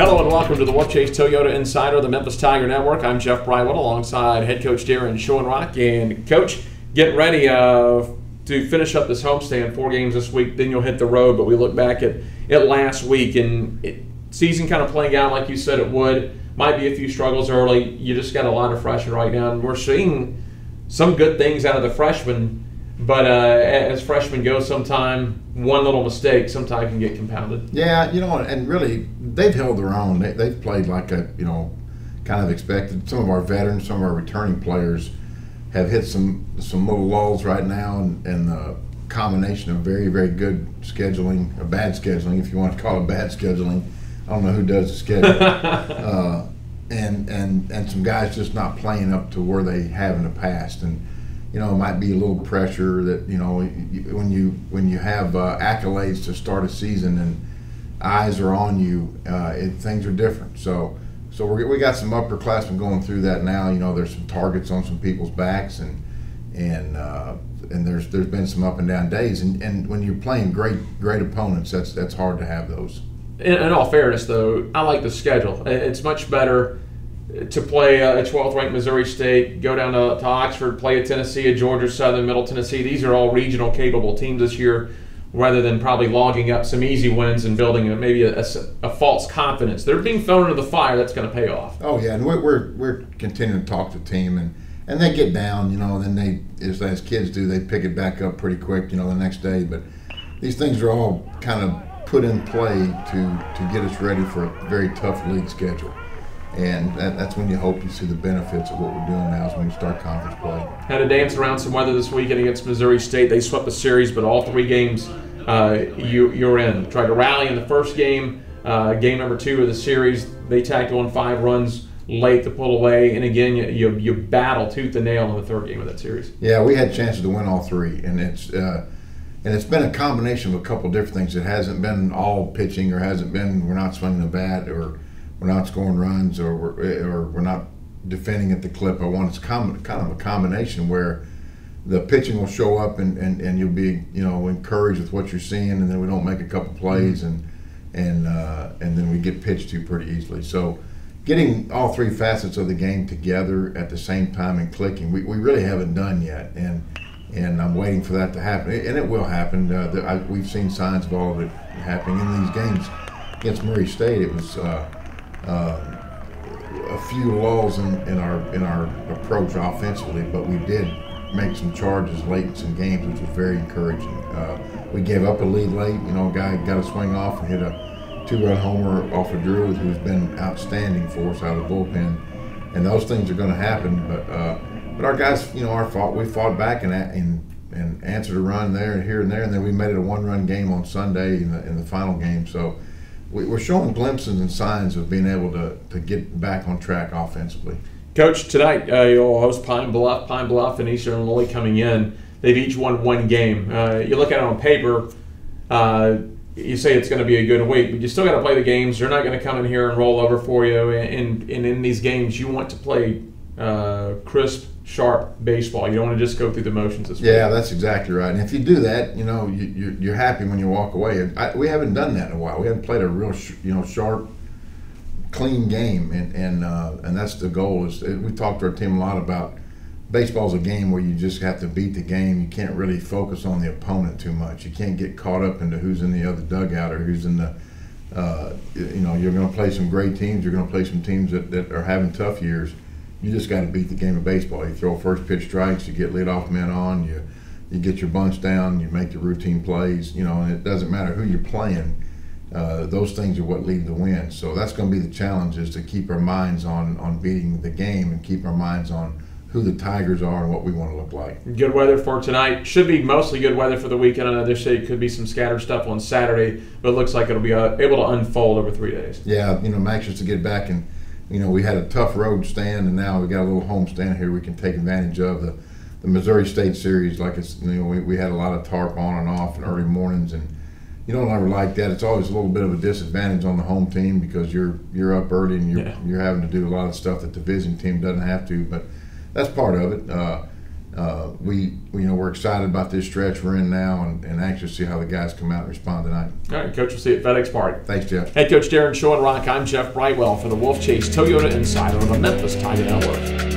Hello and welcome to the Wolfchase Toyota Insider, the Memphis Tiger Network. I'm Jeff Brywood alongside head coach Daron Schoenrock. And coach, get ready uh, to finish up this homestand, four games this week, then you'll hit the road. But we look back at, at last week and it, season kind of playing out like you said it would. Might be a few struggles early. You just got a lot of freshmen right now. And we're seeing some good things out of the freshmen but uh, as freshmen go, sometime one little mistake sometimes can get compounded. Yeah, you know, and really they've held their own. They, they've played like a you know, kind of expected. Some of our veterans, some of our returning players, have hit some some little lulls right now, and, and the combination of very very good scheduling, or bad scheduling, if you want to call it bad scheduling. I don't know who does the schedule. uh, and and and some guys just not playing up to where they have in the past, and you know, it might be a little pressure that you know when you when you have uh, accolades to start a season and eyes are on you, uh, it, things are different. So, so we we got some upperclassmen going through that now. You know, there's some targets on some people's backs and and uh, and there's there's been some up and down days. And, and when you're playing great great opponents, that's that's hard to have those. In, in all fairness, though, I like the schedule. It's much better to play uh, a 12th ranked Missouri State, go down to, to, Oxford, play a Tennessee, a Georgia Southern, Middle Tennessee. These are all regional capable teams this year, rather than probably logging up some easy wins and building a, maybe a, a, a, false confidence. They're being thrown into the fire. That's going to pay off. Oh yeah, and we're, we're, we're continuing to talk to the team and. And they get down, you know, then they, as, as kids do, they pick it back up pretty quick, you know, the next day. But these things are all kind of put in play to, to get us ready for a very tough league schedule and that, that's when you hope you see the benefits of what we're doing now is when you start conference play. Had to dance around some weather this weekend against Missouri State. They swept the series, but all three games uh, you, you're in. Tried to rally in the first game, uh, game number two of the series. They tacked on five runs late to pull away, and again you, you, you, battle tooth and nail in the third game of that series. Yeah, we had chances to win all three, and it's. Uh, and it's been a combination of a couple different things. It hasn't been all pitching, or hasn't been we're not swinging the bat, or we're not scoring runs or we're, or we're not defending at the clip I want. It's com- kind of a combination where the pitching will show up and, and, and you'll be you know encouraged with what you're seeing, and then we don't make a couple plays and and uh, and then we get pitched to pretty easily. So getting all three facets of the game together at the same time and clicking, we, we really haven't done yet, and and I'm waiting for that to happen, and it will happen. Uh, the, I, we've seen signs of all of it happening in these games against Murray State. It was. Uh, uh, a few lulls in, in our in our approach offensively, but we did make some charges late in some games, which was very encouraging. Uh, we gave up a lead late. You know, a guy got a swing off and hit a two-run homer off of Drew, who's been outstanding for us out of the bullpen. And those things are going to happen, but uh, but our guys, you know, our fault. We fought back and and and answered a run there and here and there, and then we made it a one-run game on Sunday in the in the final game. So we're showing glimpses and signs of being able to, to get back on track offensively. Coach, tonight uh, you'll host Pine Bluff, Pine Bluff, and Eastern Illinois coming in. They've each won one game. Uh, you look at it on paper, uh, you say it's going to be a good week, but you still got to play the games. They're not going to come in here and roll over for you. And, and, and in these games, you want to play uh, crisp, sharp baseball. You don't want to just go through the motions this Yeah, that's exactly right. And if you do that, you know, you, you're happy when you walk away. I, we haven't done that in a while. We haven't played a real, you know, sharp, clean game, and and uh, and that's the goal. Is we talked to our team a lot about baseball's a game where you just have to beat the game. You can't really focus on the opponent too much. You can't get caught up into who's in the other dugout or who's in the. Uh, you know, you're going to play some great teams. You're going to play some teams that, that are having tough years you just got to beat the game of baseball. You throw first pitch strikes, you get lead off men on, you you get your bunch down, you make the routine plays. You know, and it doesn't matter who you're playing. Uh, those things are what lead the win. So that's going to be the challenge: is to keep our minds on on beating the game and keep our minds on who the Tigers are and what we want to look like. Good weather for tonight. Should be mostly good weather for the weekend. I know they say it could be some scattered stuff on Saturday, but it looks like it'll be uh, able to unfold over three days. Yeah, you know, I'm anxious to get back and you know, we had a tough road stand, and now we got a little home stand here we can take advantage of. The, the Missouri State series, like it's, you know, we, we had a lot of tarp on and off in early mornings, and you don't ever like that. It's always a little bit of a disadvantage on the home team because you're you're up early and you're yeah. you're having to do a lot of stuff that the visiting team doesn't have to. But that's part of it. Uh, uh, we, we, you know, we're excited about this stretch we're in now and, and anxious to see how the guys come out and respond tonight. All right, Coach, we'll see you at FedEx Park. Thanks, Jeff. Head coach Daron Schoenrock, I'm Jeff Brightwell for the Wolfchase Toyota Insider on the Memphis Tiger Network.